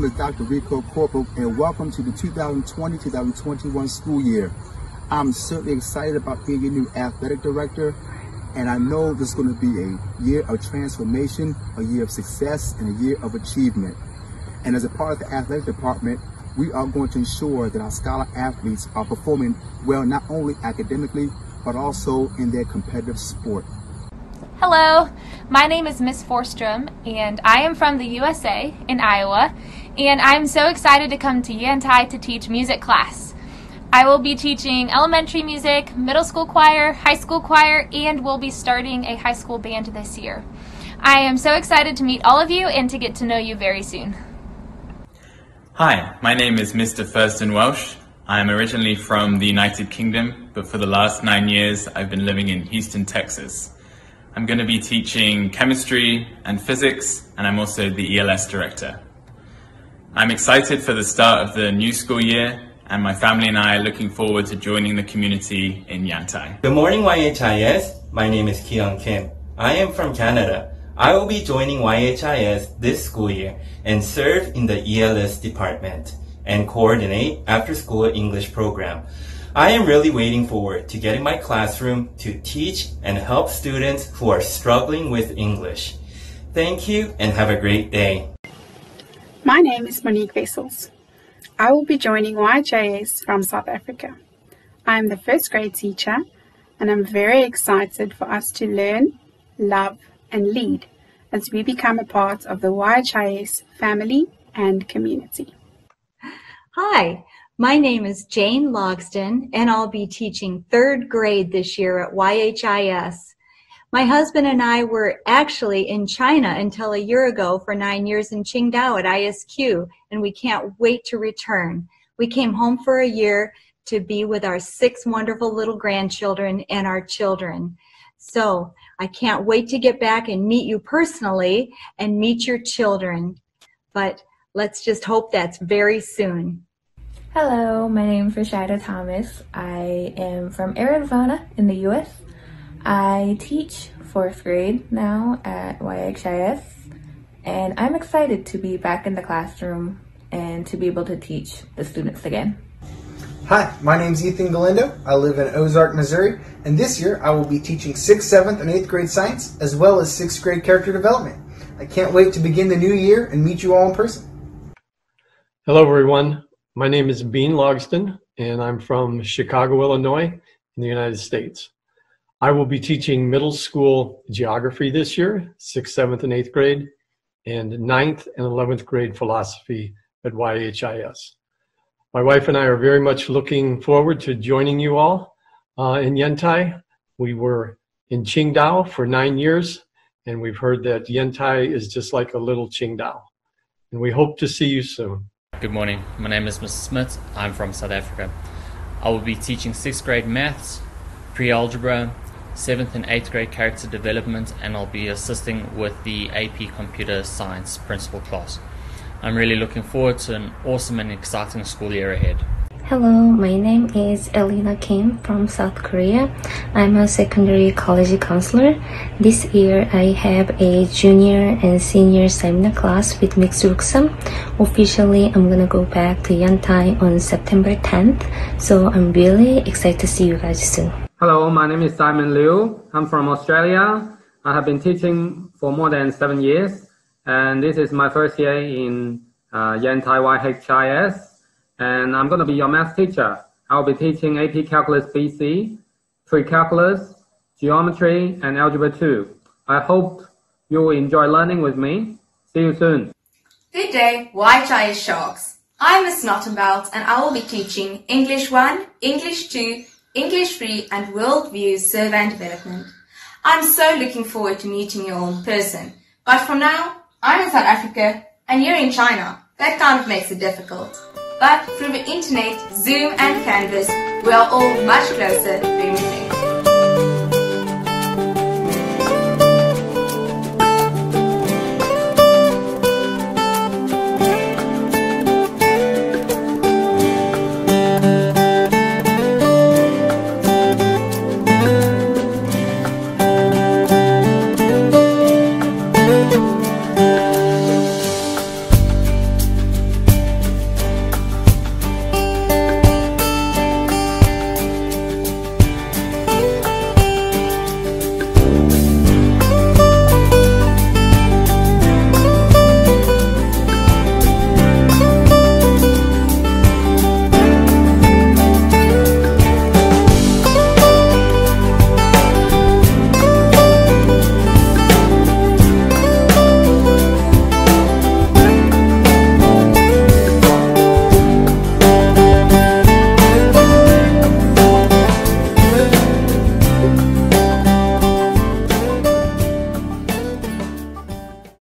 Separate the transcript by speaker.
Speaker 1: name is Dr. Rico Corporal, and welcome to the 2020-2021 school year. I'm certainly excited about being your new athletic director, and I know this is going to be a year of transformation, a year of success, and a year of achievement. And as a part of the athletic department, we are going to ensure that our scholar athletes are performing well not only academically, but also in their competitive sport.
Speaker 2: Hello, my name is Miss Forstrom, and I am from the USA in Iowa, and I'm so excited to come to Yantai to teach music class. I will be teaching elementary music, middle school choir, high school choir, and we'll be starting a high school band this year. I am so excited to meet all of you and to get to know you very soon.
Speaker 3: Hi, my name is Mr. Thurston Welsh. I am originally from the United Kingdom, but for the last nine years I've been living in Houston, Texas. I'm going to be teaching chemistry and physics, and I'm also the ELS director. I'm excited for the start of the new school year, and my family and I are looking forward to joining the community in Yantai.
Speaker 4: Good morning, YHIS. My name is Keon Kim. I am from Canada. I will be joining YHIS this school year and serve in the ELS department and coordinate after school English program. I am really waiting forward to getting my classroom to teach and help students who are struggling with English. Thank you and have a great day.
Speaker 5: My name is Monique Vessels. I will be joining YHIS from South Africa. I am the first grade teacher and I'm very excited for us to learn, love and lead as we become a part of the YHIS family and community.
Speaker 6: Hi, my name is Jane Logston, and I'll be teaching third grade this year at YHIS. My husband and I were actually in China until a year ago for nine years in Qingdao at ISQ, and we can't wait to return. We came home for a year to be with our six wonderful little grandchildren and our children. So I can't wait to get back and meet you personally and meet your children. But let's just hope that's very soon.
Speaker 7: Hello, my name is Rashida Thomas. I am from Arizona in the US. I teach fourth grade now at YHIS, and I'm excited to be back in the classroom and to be able to teach the students again.
Speaker 8: Hi, my name is Ethan Galindo. I live in Ozark, Missouri, and this year I will be teaching 6th, 7th, and 8th grade science, as well as 6th grade character development. I can't wait to begin the new year and meet you all in person.
Speaker 9: Hello, everyone. My name is Bean Logston, and I'm from Chicago, Illinois, in the United States. I will be teaching middle school geography this year, 6th, 7th, and 8th grade, and ninth and 11th grade philosophy at YHIS. My wife and I are very much looking forward to joining you all uh, in Yantai. We were in Qingdao for nine years, and we've heard that Yantai is just like a little Qingdao. And we hope to see you soon.
Speaker 10: Good morning. My name is Mr. Smith. I'm from South Africa. I will be teaching 6th grade maths, pre-algebra, 7th and 8th grade character development, and I'll be assisting with the AP Computer Science principal class. I'm really looking forward to an awesome and exciting school year ahead.
Speaker 11: Hello, my name is Elena Kim from South Korea. I'm a secondary college counselor. This year I have a junior and senior seminar class with Mix Ruksam. Officially, I'm gonna go back to Yantai on September 10th, so I'm really excited to see you guys soon.
Speaker 12: Hello, my name is Simon Liu. I'm from Australia. I have been teaching for more than seven years, and this is my first year in uh, Yantai YHIS and I'm going to be your math teacher. I'll be teaching AP Calculus BC, Pre-Calculus, Geometry, and Algebra 2. I hope you will enjoy learning with me. See you soon.
Speaker 13: Good day, YHIS Sharks. I'm Miss Nottenbelt and I will be teaching English 1, English 2, English 3 and World Views Survey and Development. I'm so looking forward to meeting you all in person. But for now, I'm in South Africa and you're in China. That kind of makes it difficult but through the internet, Zoom and Canvas, we are all much closer than we think.